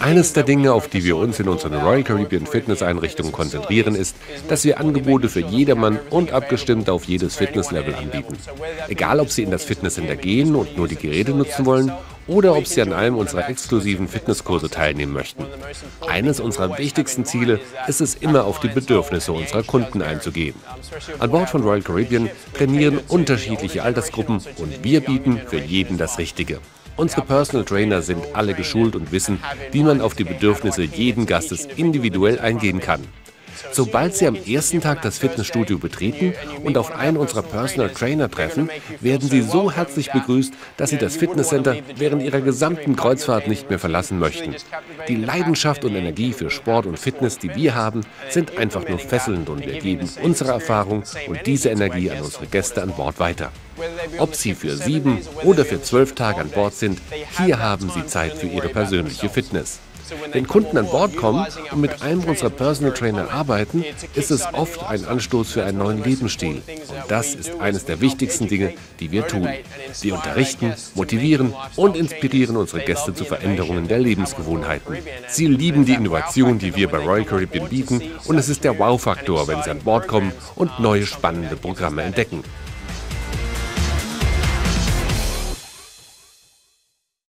Eines der Dinge, auf die wir uns in unseren Royal Caribbean Fitness-Einrichtungen konzentrieren, ist, dass wir Angebote für jedermann und abgestimmt auf jedes Fitnesslevel anbieten. Egal, ob Sie in das Fitnesscenter gehen und nur die Geräte nutzen wollen oder ob Sie an einem unserer exklusiven Fitnesskurse teilnehmen möchten. Eines unserer wichtigsten Ziele ist es immer, auf die Bedürfnisse unserer Kunden einzugehen. An Bord von Royal Caribbean trainieren unterschiedliche Altersgruppen und wir bieten für jeden das Richtige. Unsere Personal Trainer sind alle geschult und wissen, wie man auf die Bedürfnisse jeden Gastes individuell eingehen kann. Sobald Sie am ersten Tag das Fitnessstudio betreten und auf einen unserer Personal Trainer treffen, werden Sie so herzlich begrüßt, dass Sie das Fitnesscenter während Ihrer gesamten Kreuzfahrt nicht mehr verlassen möchten. Die Leidenschaft und Energie für Sport und Fitness, die wir haben, sind einfach nur fesselnd und wir geben unsere Erfahrung und diese Energie an unsere Gäste an Bord weiter. Ob Sie für sieben oder für zwölf Tage an Bord sind, hier haben Sie Zeit für Ihre persönliche Fitness. Wenn Kunden an Bord kommen und mit einem unserer Personal Trainer arbeiten, ist es oft ein Anstoß für einen neuen Lebensstil. Und das ist eines der wichtigsten Dinge, die wir tun. Wir unterrichten, motivieren und inspirieren unsere Gäste zu Veränderungen der Lebensgewohnheiten. Sie lieben die Innovation, die wir bei Royal Caribbean bieten und es ist der Wow-Faktor, wenn sie an Bord kommen und neue spannende Programme entdecken.